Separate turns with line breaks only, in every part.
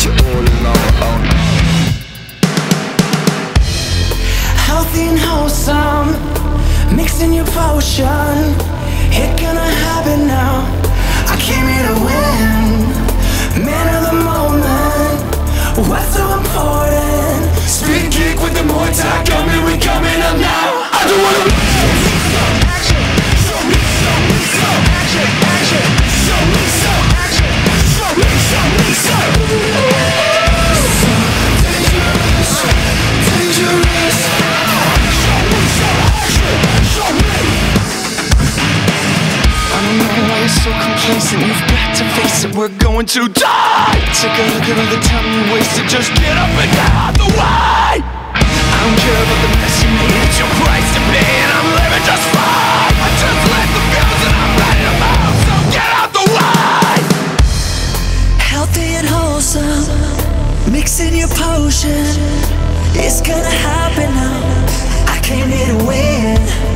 that you're all alone oh, Healthy and wholesome Mixing your potion. It gonna happen now. I came here to win.
complacent You've got to face it, we're going to die. Take a look at all the time you wasted. Just get up and get out the way. I don't care about the mess you made. It's your price to pay And I'm living just fine. I just left the fields and I'm ready to move So get out the way.
Healthy and wholesome. Mixing your potion. It's gonna happen now. I came here to win.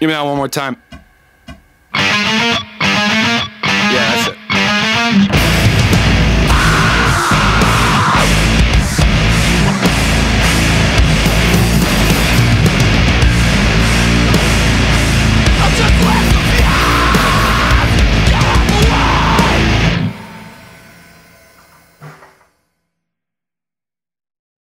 Give me that one more time.